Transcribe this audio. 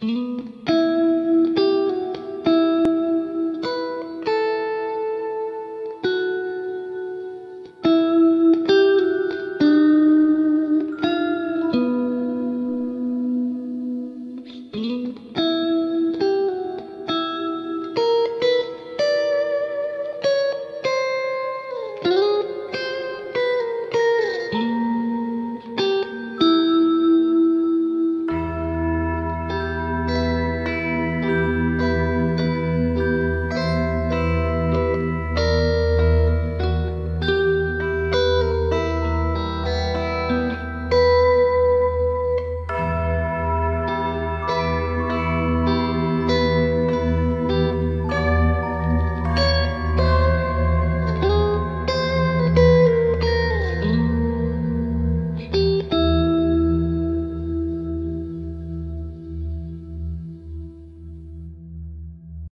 Música